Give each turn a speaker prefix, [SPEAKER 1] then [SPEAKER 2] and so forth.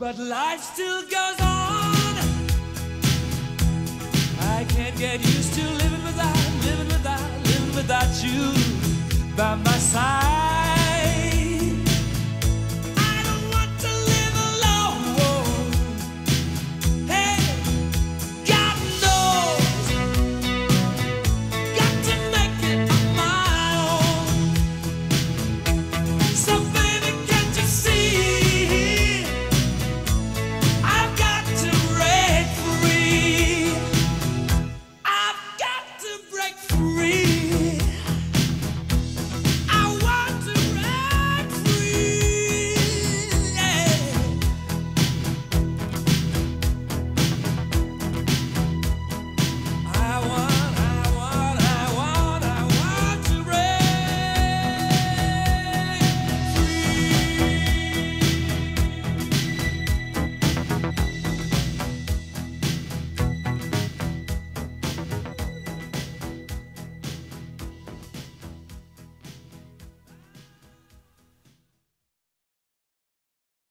[SPEAKER 1] But life still goes on. I can't get used to living without, living without, living without you by my side.